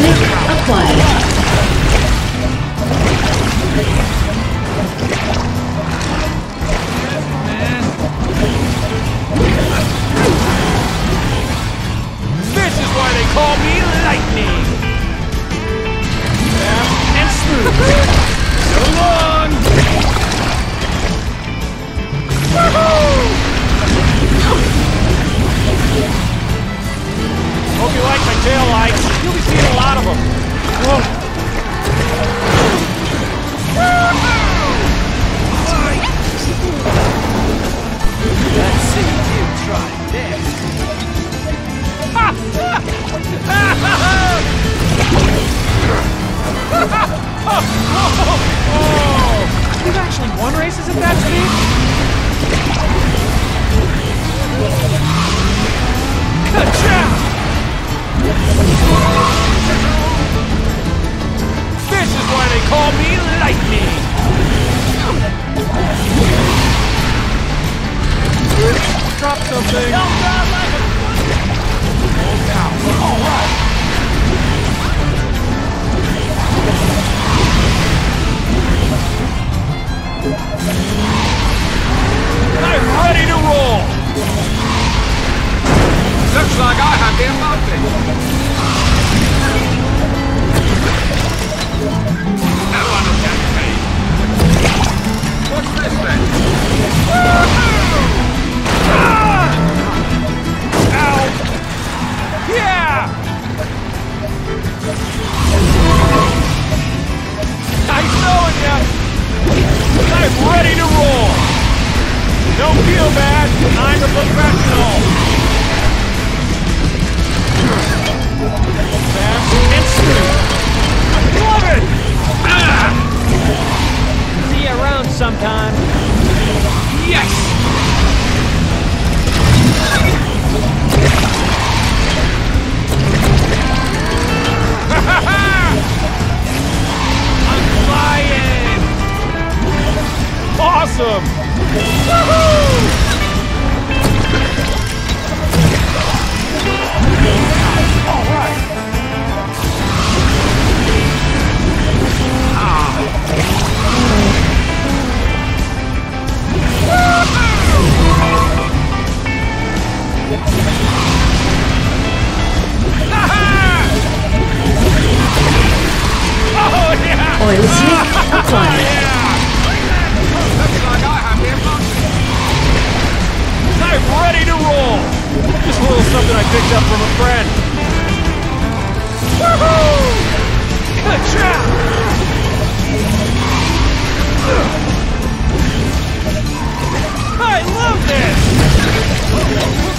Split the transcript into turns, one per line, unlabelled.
Slick acquired.
You like my tail lights. You'll be seeing a lot of them. Whoa. Let's see you try this. oh, you've actually won races at that Drop something! I'm ready to roll!
Looks like I have the advantage.
Professional! Fast and smooth! I love it! Ah! See you around sometime.
Yes!
Something I picked up from a friend. Woohoo! Good job! I love this!